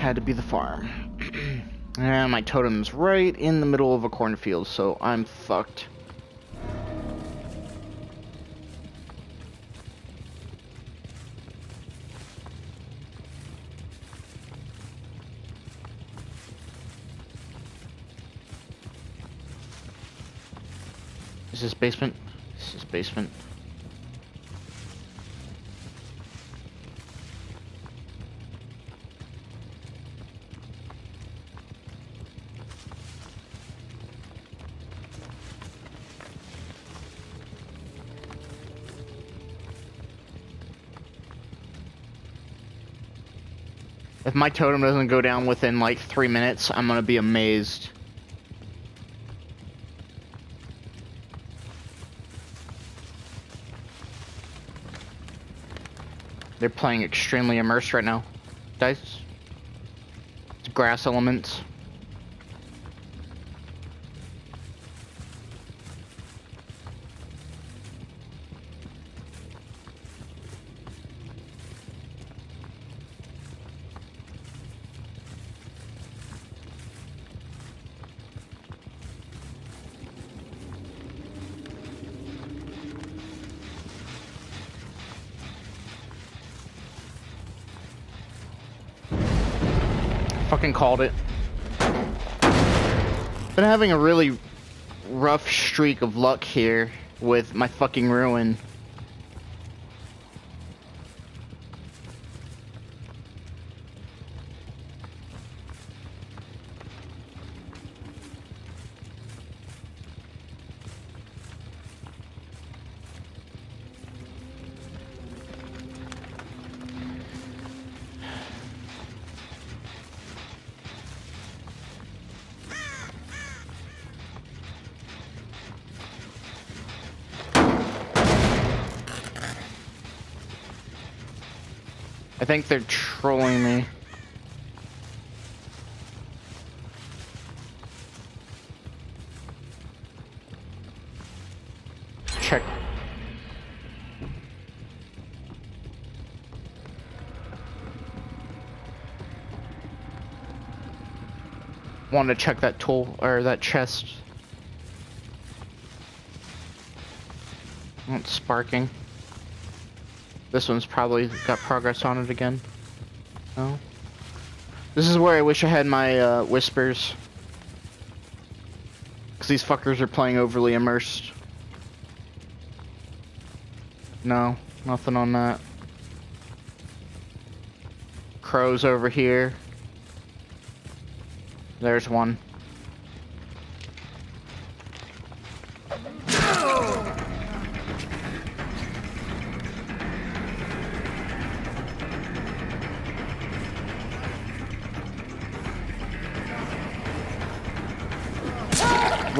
Had to be the farm. and my totem's right in the middle of a cornfield, so I'm fucked. This is this basement? Is This is basement. If my totem doesn't go down within like three minutes, I'm gonna be amazed. They're playing extremely immersed right now. Dice. It's grass elements. Fucking called it. Been having a really rough streak of luck here with my fucking ruin. Think they're trolling me. Check. Want to check that tool or that chest. It's sparking. This one's probably got progress on it again. No. This is where I wish I had my uh, whispers. Cause these fuckers are playing overly immersed. No, nothing on that. Crows over here. There's one.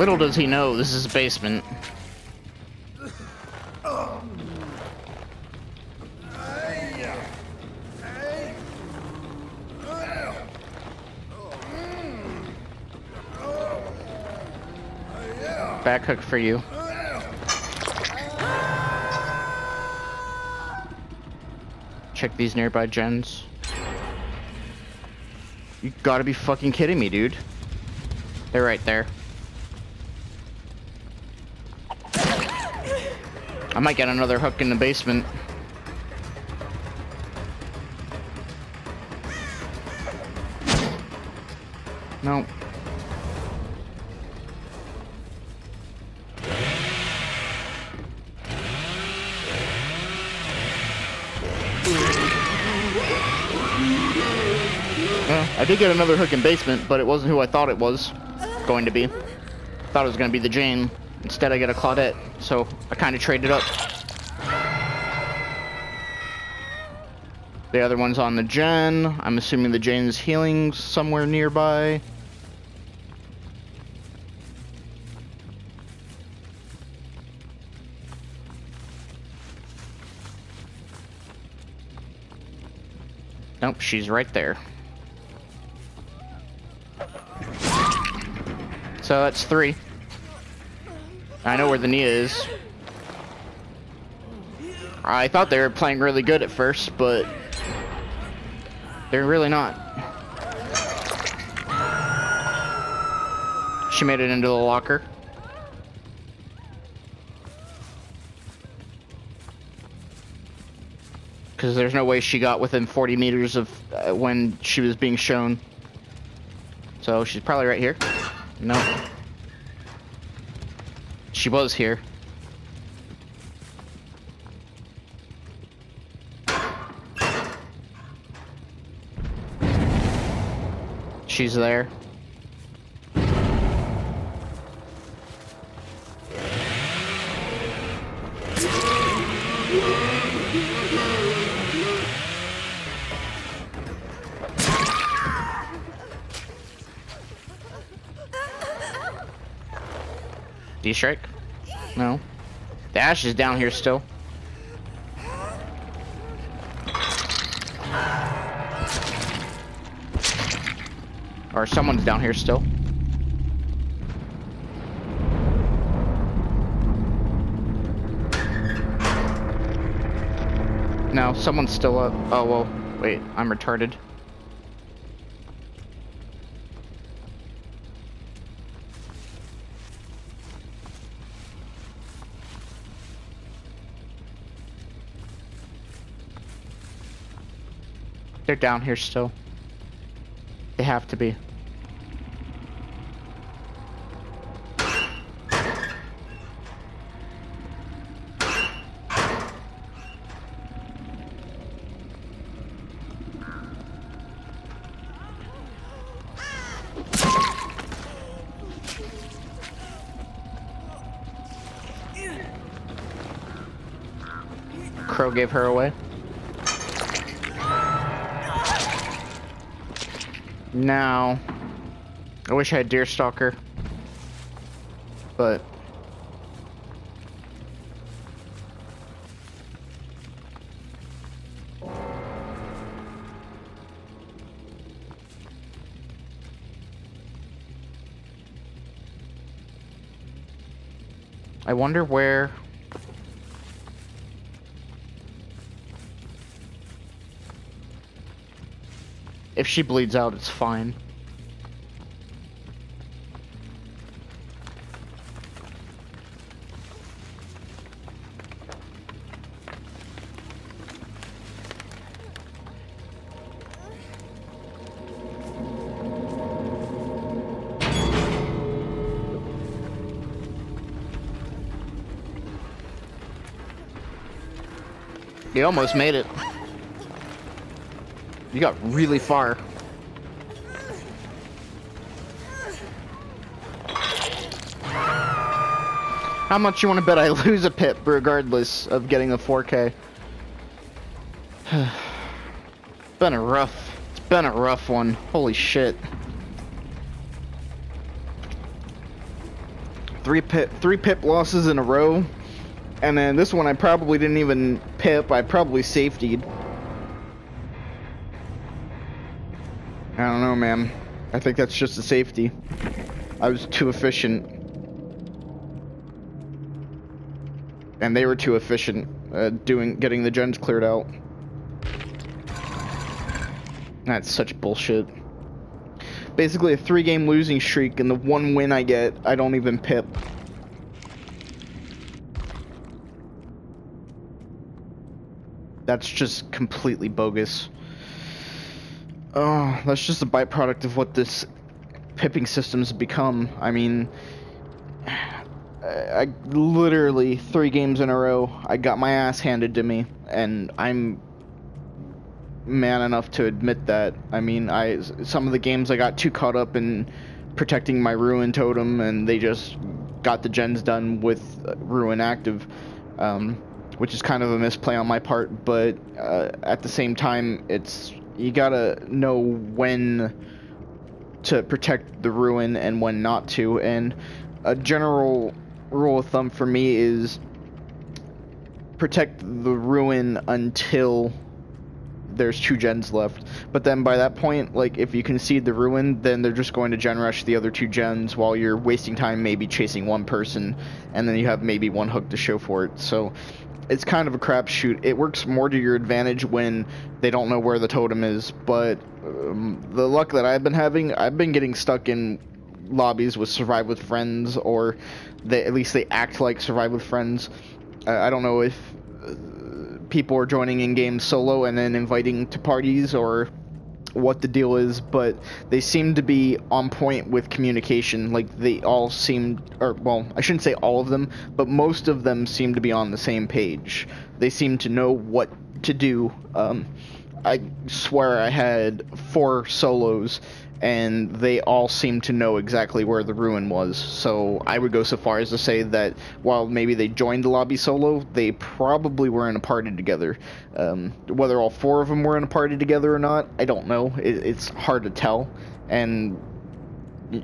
Little does he know this is a basement. Back hook for you. Check these nearby gens. You gotta be fucking kidding me, dude. They're right there. I might get another hook in the basement. No. Well, I did get another hook in basement, but it wasn't who I thought it was going to be. Thought it was going to be the Jane. Instead, I get a Claudette, so I kind of traded up. The other one's on the Gen. I'm assuming the Jane's healing somewhere nearby. Nope, she's right there. So that's three. I know where the Nea is. I thought they were playing really good at first, but they're really not. She made it into the locker. Because there's no way she got within 40 meters of uh, when she was being shown. So she's probably right here. No. She was here. She's there. D-Strike? No. The Ash is down here still. Or someone's down here still. No, someone's still up. Oh, well, wait, I'm retarded. Down here still. They have to be. Crow gave her away. Now, I wish I had Deerstalker, but I wonder where If she bleeds out, it's fine. You almost made it. You got really far. How much you want to bet I lose a pip regardless of getting a 4K? been a rough, it's been a rough one. Holy shit. Three pip, three pip losses in a row. And then this one I probably didn't even pip, I probably safetied. I don't know, man. I think that's just a safety. I was too efficient. And they were too efficient at doing getting the gens cleared out. That's such bullshit. Basically a three game losing streak and the one win I get, I don't even pip. That's just completely bogus. Oh, that's just a byproduct of what this pipping system's become. I mean, I literally three games in a row, I got my ass handed to me, and I'm man enough to admit that. I mean, I some of the games I got too caught up in protecting my ruin totem, and they just got the gens done with ruin active. Um, which is kind of a misplay on my part, but uh, at the same time, it's you gotta know when to protect the ruin and when not to. And a general rule of thumb for me is protect the ruin until there's two gens left. But then by that point, like if you concede the ruin, then they're just going to gen rush the other two gens while you're wasting time maybe chasing one person, and then you have maybe one hook to show for it. So it's kind of a crapshoot. It works more to your advantage when they don't know where the totem is, but um, the luck that I've been having, I've been getting stuck in lobbies with Survive with Friends, or they at least they act like Survive with Friends. Uh, I don't know if people are joining in game solo and then inviting to parties, or what the deal is, but they seem to be on point with communication. Like they all seem, or well, I shouldn't say all of them, but most of them seem to be on the same page. They seem to know what to do. Um, I swear I had four solos and they all seem to know exactly where the ruin was. So I would go so far as to say that while maybe they joined the lobby solo, they probably were in a party together. Um, whether all four of them were in a party together or not, I don't know. It, it's hard to tell, and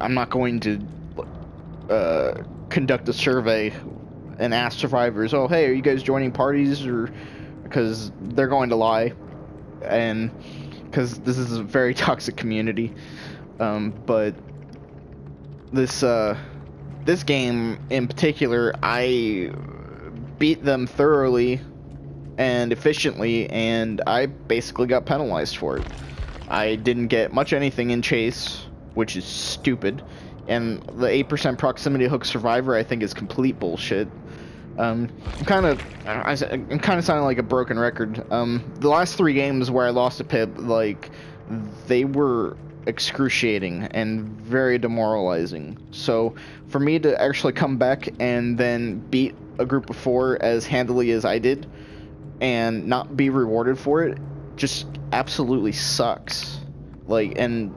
I'm not going to uh, conduct a survey and ask survivors, "Oh, hey, are you guys joining parties?" or because they're going to lie, and because this is a very toxic community. Um, but this uh, this game in particular, I beat them thoroughly and efficiently, and I basically got penalized for it. I didn't get much anything in chase, which is stupid, and the 8% proximity hook survivor I think is complete bullshit. Um, I'm kind of, I'm kind of sounding like a broken record. Um, the last three games where I lost a pip, like, they were excruciating and very demoralizing. So for me to actually come back and then beat a group of four as handily as I did and not be rewarded for it just absolutely sucks. Like, and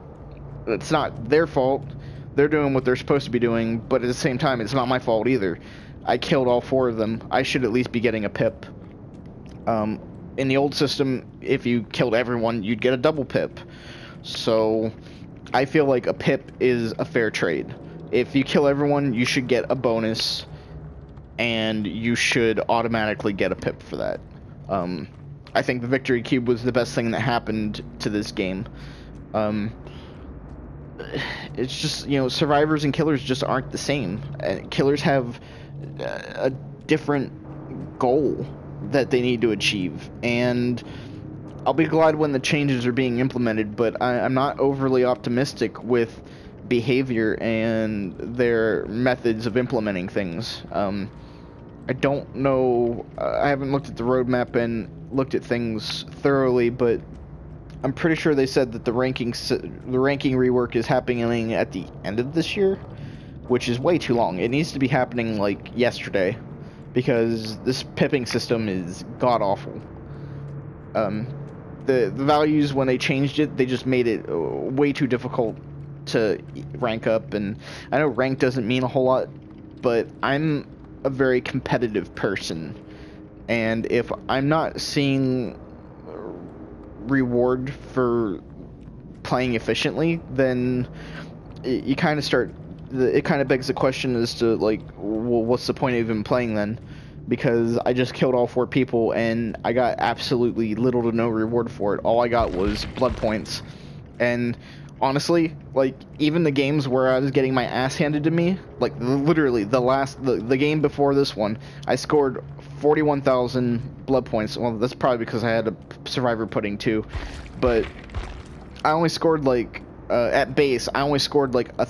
it's not their fault. They're doing what they're supposed to be doing, but at the same time, it's not my fault either. I killed all four of them. I should at least be getting a pip. Um, in the old system, if you killed everyone, you'd get a double pip. So I feel like a pip is a fair trade. If you kill everyone, you should get a bonus, and you should automatically get a pip for that. Um, I think the victory cube was the best thing that happened to this game. Um, it's just you know survivors and killers just aren't the same. And killers have a different goal that they need to achieve. And I'll be glad when the changes are being implemented, but I, am not overly optimistic with Behaviour and their methods of implementing things. Um, I don't know. Uh, I haven't looked at the roadmap and looked at things thoroughly, but I'm pretty sure they said that the ranking the ranking rework is happening at the end of this year which is way too long. It needs to be happening like yesterday, because this pipping system is god awful. Um, the the values when they changed it, they just made it uh, way too difficult to rank up, and I know rank doesn't mean a whole lot, but I'm a very competitive person, and if I'm not seeing reward for playing efficiently, then you kind of start it kind of begs the question as to like, well, what's the point of even playing then? Because I just killed all four people and I got absolutely little to no reward for it. All I got was blood points, and honestly, like even the games where I was getting my ass handed to me, like literally the last the, the game before this one, I scored 41,000 blood points. Well, that's probably because I had a survivor pudding too, but I only scored like uh, at base. I only scored like a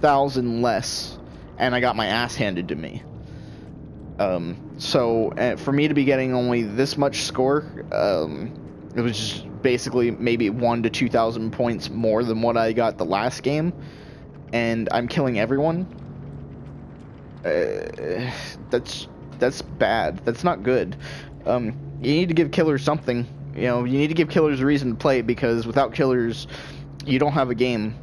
thousand less, and I got my ass handed to me. Um, so uh, for me to be getting only this much score, um, it was just basically maybe one to two thousand points more than what I got the last game, and I'm killing everyone. Uh, that's that's bad. That's not good. Um, you need to give killers something. You know, you need to give killers a reason to play because without killers, you don't have a game.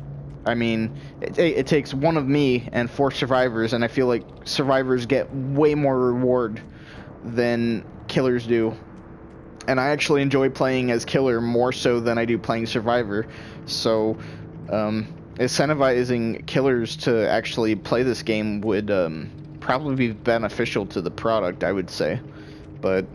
I mean, it, it, takes one of me and four survivors, and I feel like survivors get way more reward than killers do. And I actually enjoy playing as killer more so than I do playing survivor. So, um, incentivizing killers to actually play this game would um, probably be beneficial to the product, I would say. But,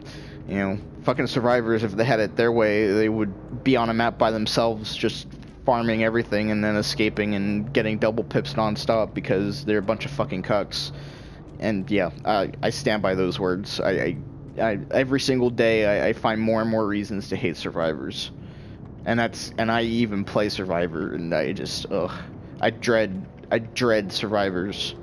you know, fucking survivors, if they had it their way, they would be on a map by themselves, just farming everything and then escaping and getting double pips nonstop because they're a bunch of fucking cucks. And yeah, I, I stand by those words. I, I, I every single day I, I find more and more reasons to hate survivors, and that's and I even play Survivor, and I just ugh, I dread I dread survivors.